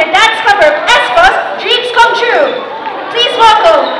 performing the dance cover Espos Dreams Come True. Please welcome